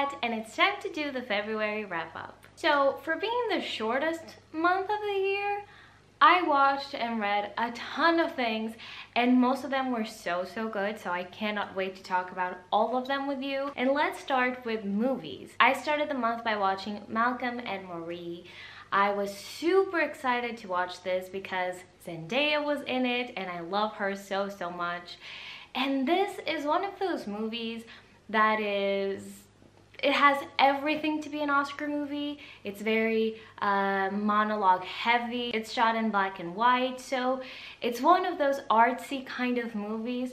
Kat and it's time to do the February wrap up. So for being the shortest month of the year, I watched and read a ton of things and most of them were so so good so I cannot wait to talk about all of them with you. And let's start with movies. I started the month by watching Malcolm and Marie. I was super excited to watch this because Zendaya was in it and I love her so so much. And this is one of those movies that is it has everything to be an Oscar movie. It's very uh, monologue heavy. It's shot in black and white. So it's one of those artsy kind of movies,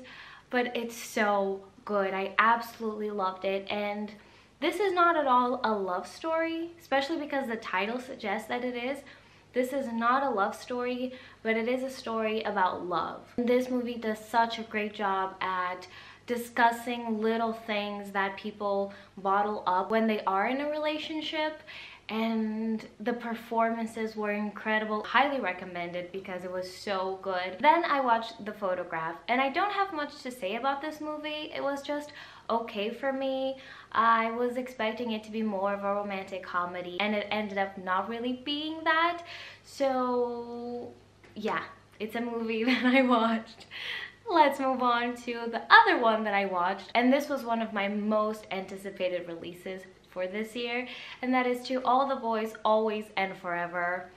but it's so good. I absolutely loved it. And this is not at all a love story, especially because the title suggests that it is. This is not a love story, but it is a story about love. This movie does such a great job at discussing little things that people bottle up when they are in a relationship. And the performances were incredible highly recommended because it was so good. Then i watched the photograph and i don't have much to say about this movie. It was just okay for me. I was expecting it to be more of a romantic comedy and it ended up not really being that. So yeah it's a movie that i watched let's move on to the other one that I watched. And this was one of my most anticipated releases for this year. And that is To All the Boys, Always and Forever.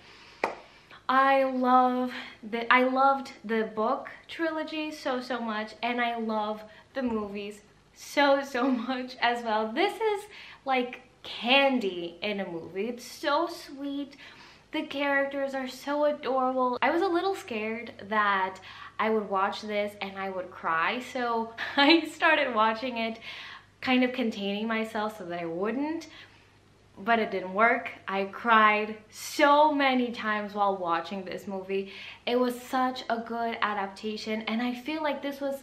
I love the I loved the book trilogy so so much and I love the movies so so much as well. This is like candy in a movie. It's so sweet. The characters are so adorable. I was a little scared that I would watch this and I would cry. So I started watching it kind of containing myself so that I wouldn't but it didn't work. I cried so many times while watching this movie. It was such a good adaptation and I feel like this was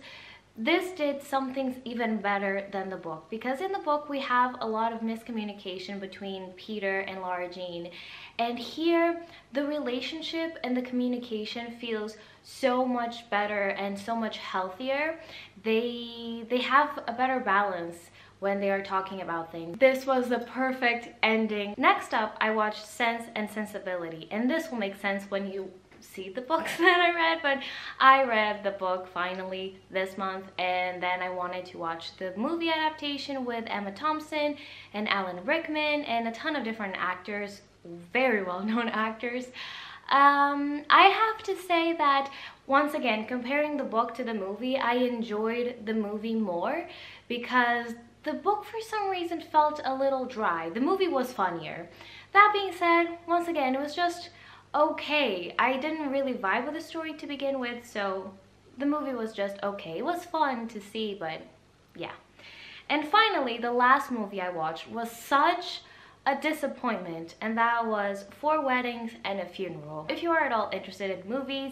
this did some things even better than the book because in the book we have a lot of miscommunication between Peter and Lara Jean and here the relationship and the communication feels so much better and so much healthier they they have a better balance when they are talking about things. This was the perfect ending. Next up, I watched Sense and Sensibility, and this will make sense when you see the books that I read, but I read the book finally this month and then I wanted to watch the movie adaptation with Emma Thompson and Alan Rickman and a ton of different actors, very well-known actors. Um, I have to say that once again, comparing the book to the movie, I enjoyed the movie more because the book for some reason felt a little dry. The movie was funnier. That being said, once again, it was just okay. I didn't really vibe with the story to begin with, so the movie was just okay. It was fun to see, but yeah. And finally, the last movie I watched was such a disappointment and that was Four Weddings and a Funeral. If you are at all interested in movies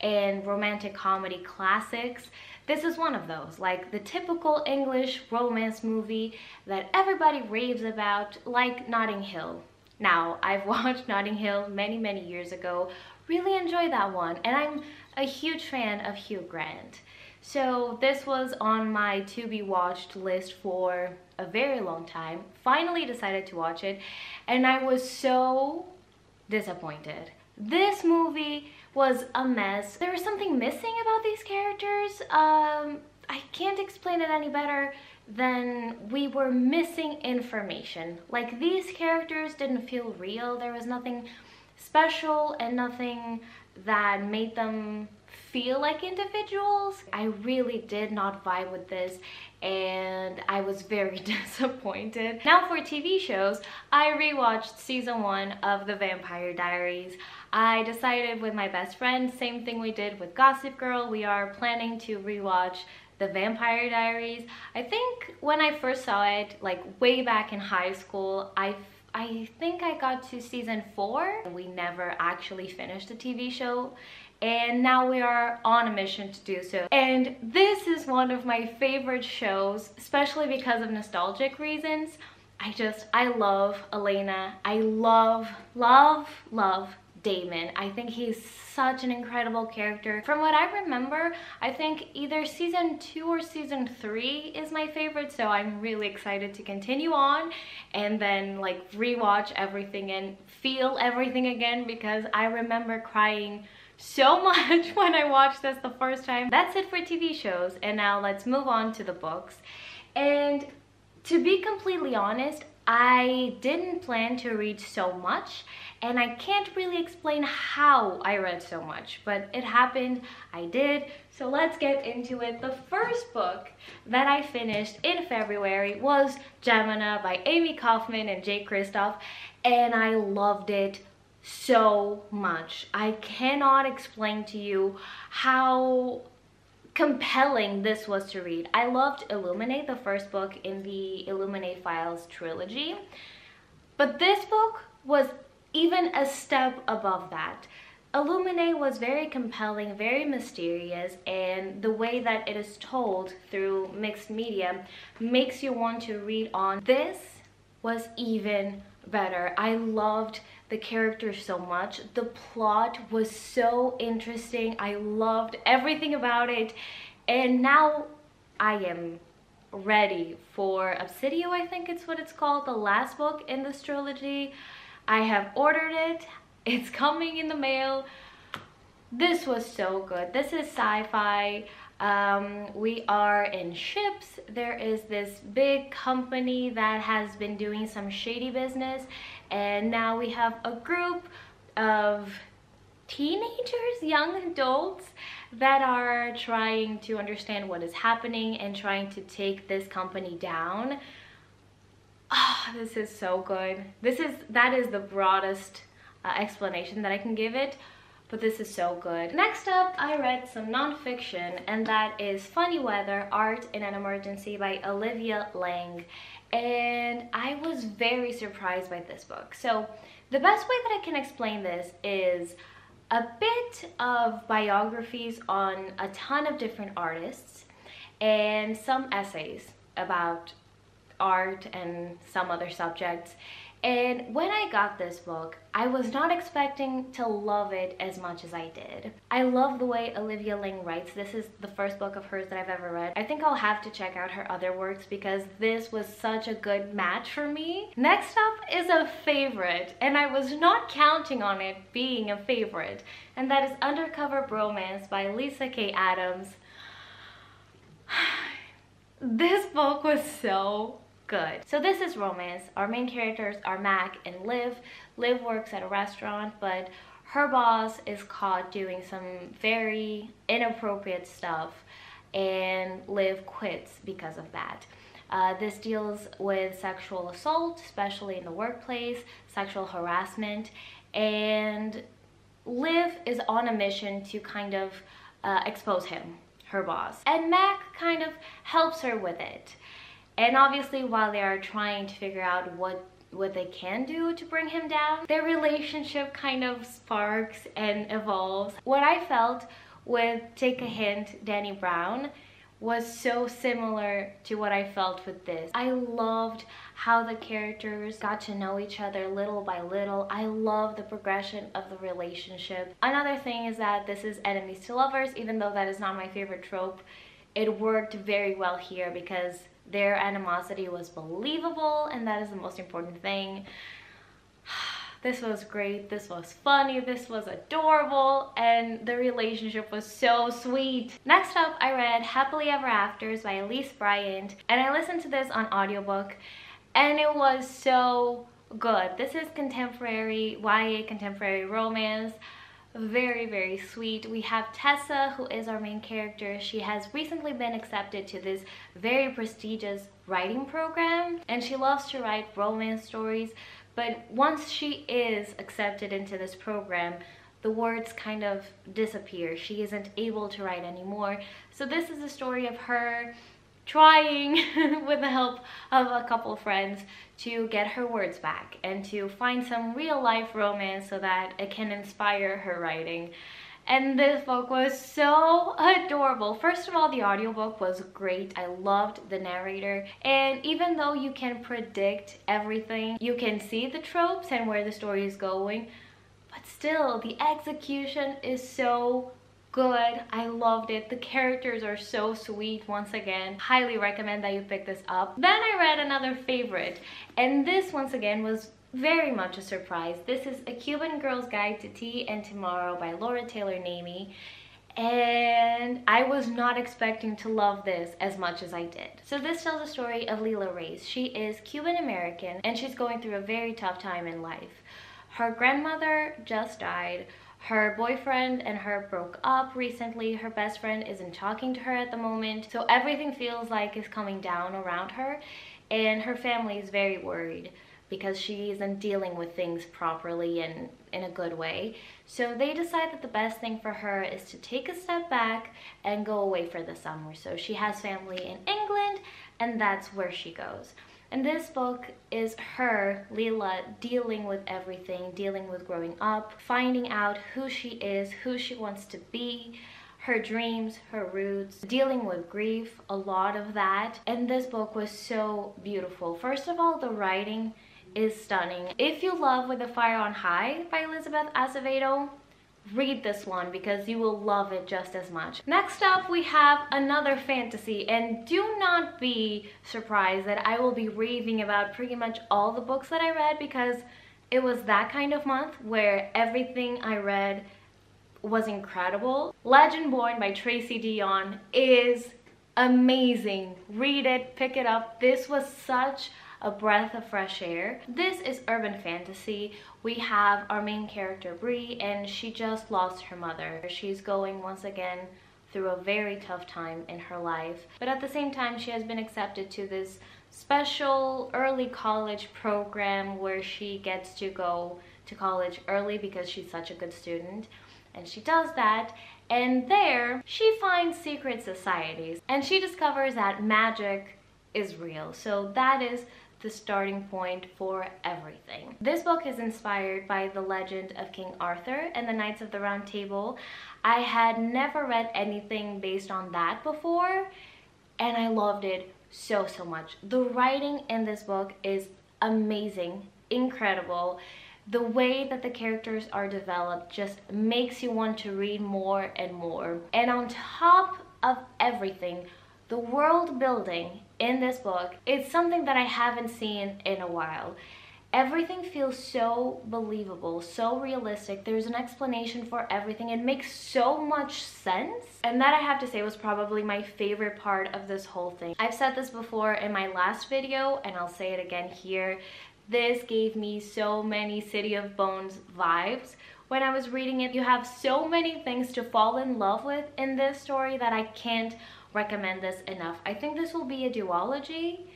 and romantic comedy classics, this is one of those, like the typical English romance movie that everybody raves about, like Notting Hill. Now, I've watched Notting Hill many, many years ago, really enjoyed that one, and I'm a huge fan of Hugh Grant. So this was on my to be watched list for a very long time. Finally decided to watch it and I was so disappointed. This movie was a mess. There was something missing about these characters. Um, I can't explain it any better than we were missing information. Like these characters didn't feel real. There was nothing special and nothing that made them feel like individuals. I really did not vibe with this and I was very disappointed. Now for TV shows, I rewatched season one of The Vampire Diaries. I decided with my best friend, same thing we did with Gossip Girl, we are planning to rewatch the Vampire Diaries. I think when I first saw it, like way back in high school, I I think I got to season four. We never actually finished the TV show and now we are on a mission to do so. And this is one of my favorite shows, especially because of nostalgic reasons. I just, I love Elena. I love, love, love Damon. I think he's such an incredible character. From what I remember, I think either season two or season three is my favorite, so I'm really excited to continue on and then like rewatch everything and feel everything again because I remember crying so much when I watched this the first time. That's it for TV shows and now let's move on to the books. And to be completely honest, I didn't plan to read so much and I can't really explain how I read so much, but it happened, I did, so let's get into it. The first book that I finished in February was Gemina by Amie Kaufman and Jay Kristoff, and I loved it so much. I cannot explain to you how compelling this was to read. I loved Illuminae, the first book in the Illuminae Files trilogy, but this book was even a step above that. Illuminae was very compelling, very mysterious, and the way that it is told through mixed media makes you want to read on. This was even better. I loved the characters so much. The plot was so interesting. I loved everything about it. And now I am ready for Obsidio, I think it's what it's called, the last book in this trilogy. I have ordered it. It's coming in the mail. This was so good. This is sci-fi. Um, we are in ships. There is this big company that has been doing some shady business and now we have a group of teenagers, young adults that are trying to understand what is happening and trying to take this company down. Oh, this is so good. This is, that is the broadest uh, explanation that I can give it but this is so good. Next up, I read some nonfiction, and that is Funny Weather, Art in an Emergency by Olivia Laing. And I was very surprised by this book. So the best way that I can explain this is a bit of biographies on a ton of different artists and some essays about art and some other subjects. And when I got this book, I was not expecting to love it as much as I did. I love the way Olivia Laing writes. This is the first book of hers that I've ever read. I think I'll have to check out her other works because this was such a good match for me. Next up is a favorite, and I was not counting on it being a favorite, and that is Undercover Bromance by Lyssa Kay Adams. this book was so good. So this is romance. Our main characters are Mac and Liv. Liv works at a restaurant, but her boss is caught doing some very inappropriate stuff and Liv quits because of that. Uh, this deals with sexual assault, especially in the workplace, sexual harassment, and Liv is on a mission to kind of uh, expose him, her boss. And Mac kind of helps her with it. And obviously while they are trying to figure out what what they can do to bring him down, their relationship kind of sparks and evolves. What I felt with Take a Hint, Dani Brown, was so similar to what I felt with this. I loved how the characters got to know each other little by little. I love the progression of the relationship. Another thing is that this is enemies to lovers, even though that is not my favorite trope. It worked very well here because their animosity was believable and that is the most important thing. This was great, this was funny, this was adorable, and the relationship was so sweet. Next up, I read Happily Ever Afters by Elise Bryant, and I listened to this on audiobook, and it was so good. This is contemporary, YA contemporary romance very very sweet. We have tessa who is our main character. She has recently been accepted to this very prestigious writing program and she loves to write romance stories. But once she is accepted into this program the words kind of disappear. She isn't able to write anymore. So this is a story of her trying with the help of a couple friends to get her words back and to find some real life romance so that it can inspire her writing. And this book was so adorable. First of all, the audiobook was great. I loved the narrator. And even though you can predict everything, you can see the tropes and where the story is going, but still the execution is so good. I loved it. The characters are so sweet once again. Highly recommend that you pick this up. Then I read another favorite and this once again was very much a surprise. This is A Cuban Girl's Guide to Tea and Tomorrow by Laura Taylor Namey and I was not expecting to love this as much as I did. So this tells the story of Lila Reyes. She is Cuban American and she's going through a very tough time in life. Her grandmother just died. Her boyfriend and her broke up recently. Her best friend isn't talking to her at the moment. So everything feels like is coming down around her and her family is very worried because she isn't dealing with things properly and in a good way. So they decide that the best thing for her is to take a step back and go away for the summer. So she has family in England and that's where she goes. And this book is her, Lila, dealing with everything, dealing with growing up, finding out who she is, who she wants to be, her dreams, her roots, dealing with grief, a lot of that. And this book was so beautiful. First of all, the writing is stunning. If you love With a Fire on High by Elizabeth Acevedo, read this one because you will love it just as much. Next up, we have another fantasy, and do not be surprised that I will be raving about pretty much all the books that I read because it was that kind of month where everything I read was incredible. Legendborn by Tracy Deonn is amazing. Read it, pick it up. This was such a breath of fresh air. This is urban fantasy. We have our main character Bree and she just lost her mother. She's going once again through a very tough time in her life. But at the same time, she has been accepted to this special early college program where she gets to go to college early because she's such a good student. And she does that and there she finds secret societies and she discovers that magic is real. So that is the starting point for everything. This book is inspired by the legend of King Arthur and the Knights of the Round Table. I had never read anything based on that before and I loved it so, so much. The writing in this book is amazing, incredible. The way that the characters are developed just makes you want to read more and more. And on top of everything, the world building in this book is something that I haven't seen in a while. Everything feels so believable, so realistic. There's an explanation for everything. It makes so much sense. And that I have to say was probably my favorite part of this whole thing. I've said this before in my last video and I'll say it again here. This gave me so many City of Bones vibes when I was reading it. You have so many things to fall in love with in this story that I can't recommend this enough. I think this will be a duology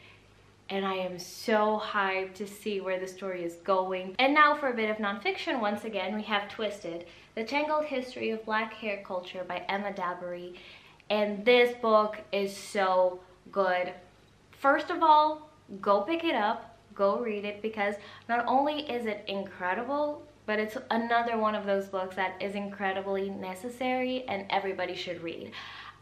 and I am so hyped to see where the story is going. And now for a bit of nonfiction, once again, we have Twisted, The Tangled History of Black Hair Culture by Emma Dabiri. And this book is so good. First of all, go pick it up, go read it, because not only is it incredible, but it's another one of those books that is incredibly necessary and everybody should read.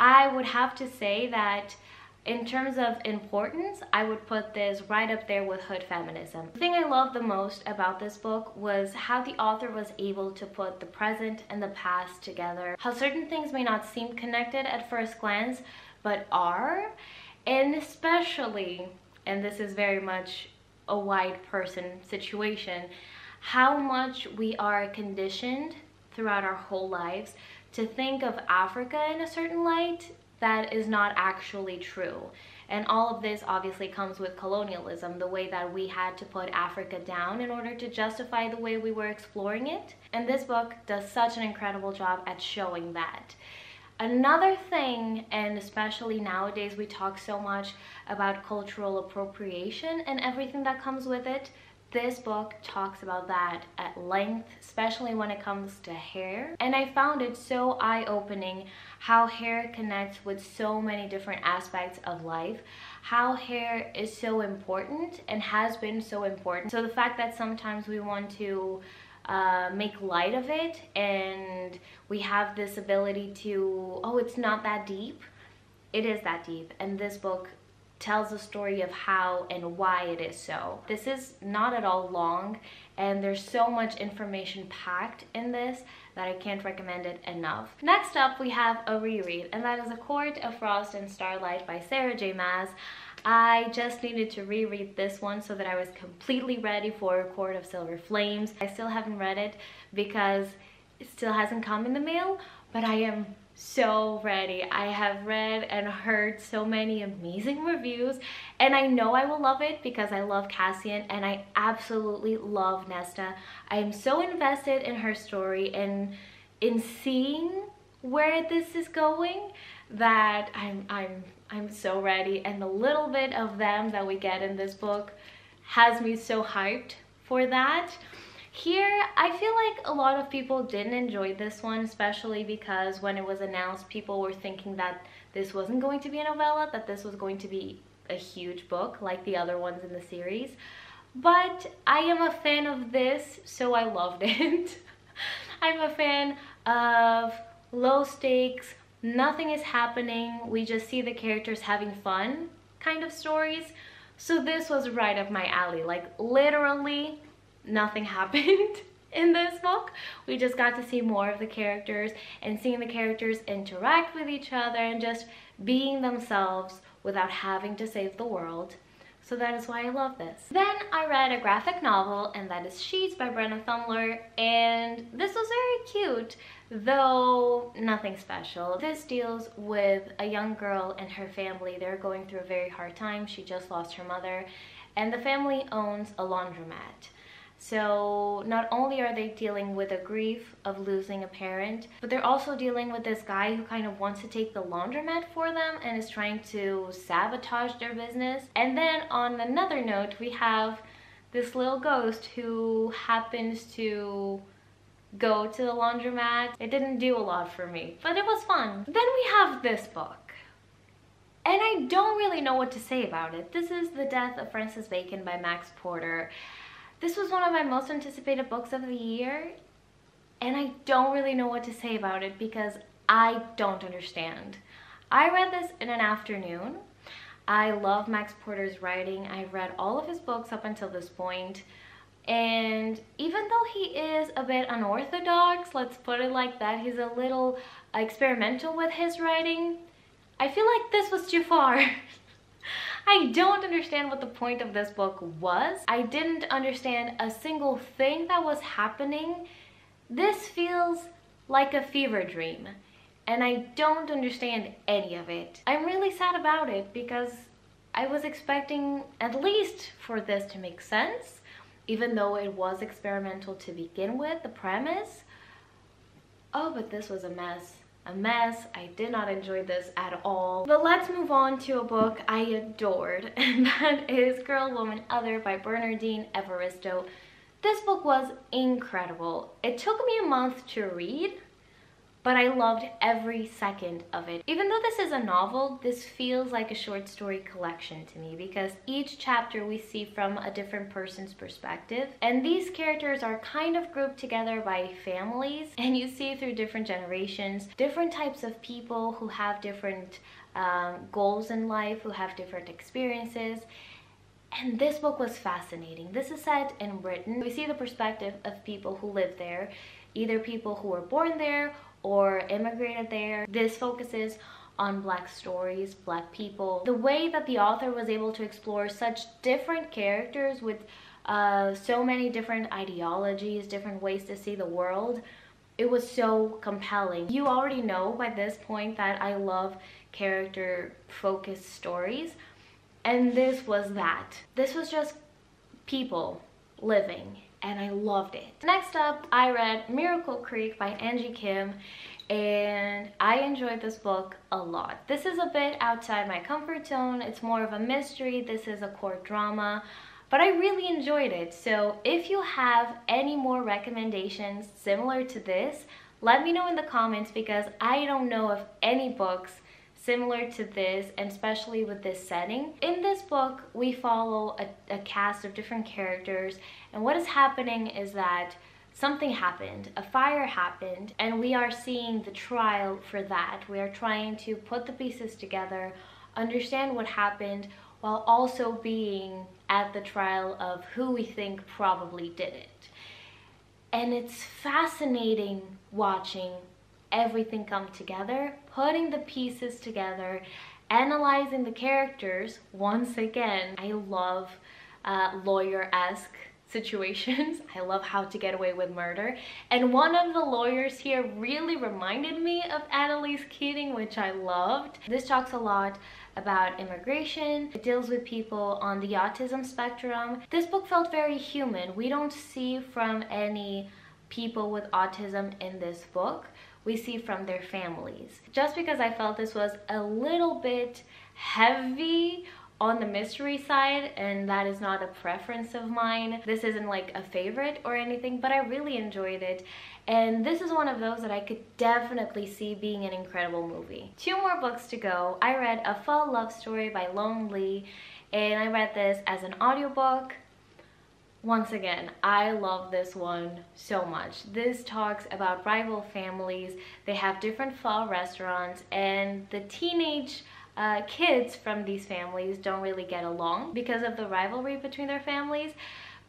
I would have to say that in terms of importance, I would put this right up there with hood feminism. The thing I loved the most about this book was how the author was able to put the present and the past together. How certain things may not seem connected at first glance, but are. And especially, and this is very much a white person situation, how much we are conditioned throughout our whole lives to think of Africa in a certain light that is not actually true. And all of this obviously comes with colonialism, the way that we had to put Africa down in order to justify the way we were exploring it. And this book does such an incredible job at showing that. Another thing, and especially nowadays we talk so much about cultural appropriation and everything that comes with it, this book talks about that at length, especially when it comes to hair. And I found it so eye-opening how hair connects with so many different aspects of life, how hair is so important and has been so important. So the fact that sometimes we want to uh, make light of it and we have this ability to, oh, it's not that deep. It is that deep. And this book tells the story of how and why it is so. This is not at all long and there's so much information packed in this that I can't recommend it enough. Next up we have a reread and that is A Court of Frost and Starlight by Sarah J Maas. I just needed to reread this one so that I was completely ready for A Court of Silver Flames. I still haven't read it because it still hasn't come in the mail, but I am so ready. I have read and heard so many amazing reviews and I know I will love it because I love Cassian and I absolutely love Nesta. I am so invested in her story and in seeing where this is going that I'm I'm I'm so ready and the little bit of them that we get in this book has me so hyped for that. Here, I feel like a lot of people didn't enjoy this one, especially because when it was announced, people were thinking that this wasn't going to be a novella, that this was going to be a huge book like the other ones in the series. But I am a fan of this, so I loved it. I'm a fan of low stakes, nothing is happening, we just see the characters having fun kind of stories. So this was right up my alley, like literally nothing happened in this book. We just got to see more of the characters and seeing the characters interact with each other and just being themselves without having to save the world. So that is why I love this. Then I read a graphic novel and that is Sheets by Brenna Thummler and this was very cute though nothing special. This deals with a young girl and her family. They're going through a very hard time. She just lost her mother and the family owns a laundromat. So not only are they dealing with the grief of losing a parent, but they're also dealing with this guy who kind of wants to take the laundromat for them and is trying to sabotage their business. And then on another note, we have this little ghost who happens to go to the laundromat. It didn't do a lot for me, but it was fun. Then we have this book. And I don't really know what to say about it. This is The Death of Francis Bacon by Max Porter. This was one of my most anticipated books of the year, and I don't really know what to say about it because I don't understand. I read this in an afternoon. I love Max Porter's writing. I've read all of his books up until this point. And even though he is a bit unorthodox, let's put it like that, he's a little experimental with his writing, I feel like this was too far. I don't understand what the point of this book was. I didn't understand a single thing that was happening. This feels like a fever dream and I don't understand any of it. I'm really sad about it because I was expecting at least for this to make sense, even though it was experimental to begin with, the premise. Oh, but this was a mess a mess. I did not enjoy this at all. But let's move on to a book I adored, and that is Girl, Woman, Other by Bernardine Evaristo. This book was incredible. It took me a month to read, but I loved every second of it. Even though this is a novel, this feels like a short story collection to me because each chapter we see from a different person's perspective. And these characters are kind of grouped together by families and you see through different generations, different types of people who have different um, goals in life, who have different experiences. And this book was fascinating. This is set in Britain. We see the perspective of people who live there, either people who were born there or immigrated there. This focuses on black stories, black people. The way that the author was able to explore such different characters with uh, so many different ideologies, different ways to see the world, it was so compelling. You already know by this point that I love character focused stories and this was that. This was just people living and I loved it. Next up, I read Miracle Creek by Angie Kim and I enjoyed this book a lot. This is a bit outside my comfort zone. It's more of a mystery. This is a court drama, but I really enjoyed it. So if you have any more recommendations similar to this, let me know in the comments because I don't know of any books similar to this and especially with this setting. In this book, we follow a, a cast of different characters and what is happening is that something happened, a fire happened, and we are seeing the trial for that. We are trying to put the pieces together, understand what happened, while also being at the trial of who we think probably did it. And it's fascinating watching everything come together, putting the pieces together, analyzing the characters. Once again, I love uh, lawyer-esque situations. I love how to get away with murder. And one of the lawyers here really reminded me of Annalise Keating, which I loved. This talks a lot about immigration. It deals with people on the autism spectrum. This book felt very human. We don't see from any people with autism in this book. We see from their families. Just because I felt this was a little bit heavy on the mystery side and that is not a preference of mine. This isn't like a favorite or anything, but I really enjoyed it. And this is one of those that I could definitely see being an incredible movie. Two more books to go. I read A Pho Love Story by Loan Le and I read this as an audiobook. Once again, I love this one so much. This talks about rival families. They have different pho restaurants and the teenage uh, kids from these families don't really get along because of the rivalry between their families.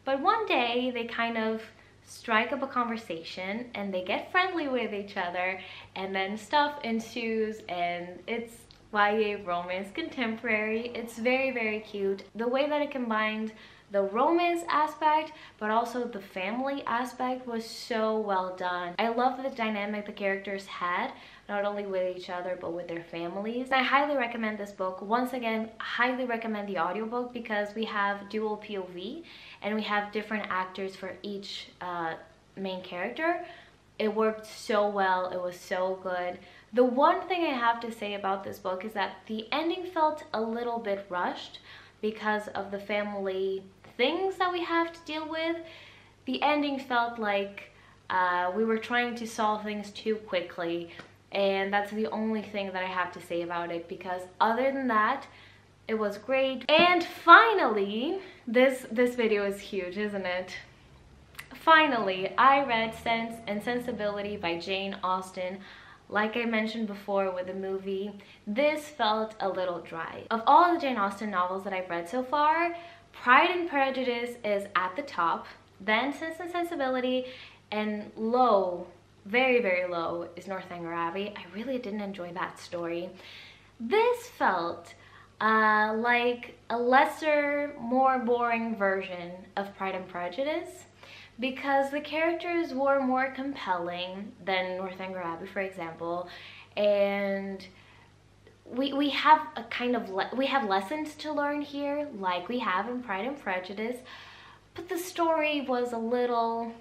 But one day they kind of strike up a conversation and they get friendly with each other and then stuff ensues and it's YA romance contemporary. It's very, very cute. The way that it combined the romance aspect but also the family aspect was so well done. I love the dynamic the characters had not only with each other but with their families. I highly recommend this book. Once again, highly recommend the audiobook because we have dual POV and we have different actors for each uh, main character. It worked so well, it was so good. The one thing I have to say about this book is that the ending felt a little bit rushed because of the family things that we have to deal with. The ending felt like uh, we were trying to solve things too quickly and that's the only thing that I have to say about it because other than that it was great and finally this this video is huge isn't it finally I read Sense and Sensibility by Jane Austen like I mentioned before with the movie, this felt a little dry. Of all the Jane Austen novels that I've read so far, Pride and Prejudice is at the top, then Sense and Sensibility, and low very, very low is Northanger Abbey. I really didn't enjoy that story. This felt uh, like a lesser, more boring version of Pride and Prejudice because the characters were more compelling than Northanger Abbey, for example, and we, we have a kind of, we have lessons to learn here, like we have in Pride and Prejudice, but the story was a little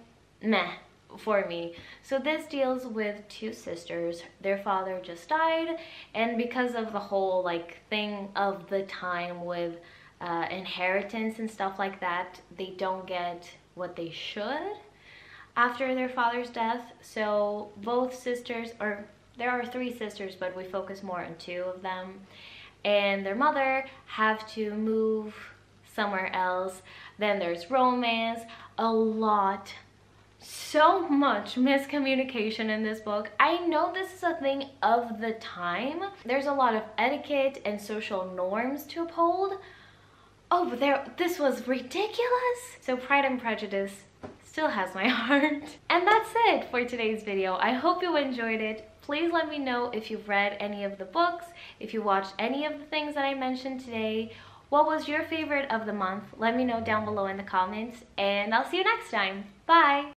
meh for me. So this deals with two sisters. Their father just died and because of the whole like thing of the time with uh, inheritance and stuff like that, they don't get what they should after their father's death. So both sisters, or there are three sisters, but we focus more on two of them, and their mother have to move somewhere else. Then there's romance, a lot so much miscommunication in this book. I know this is a thing of the time. There's a lot of etiquette and social norms to uphold. Oh, but there, this was ridiculous. So Pride and Prejudice still has my heart. And that's it for today's video. I hope you enjoyed it. Please let me know if you've read any of the books, if you watched any of the things that I mentioned today, what was your favorite of the month? Let me know down below in the comments, and I'll see you next time. Bye!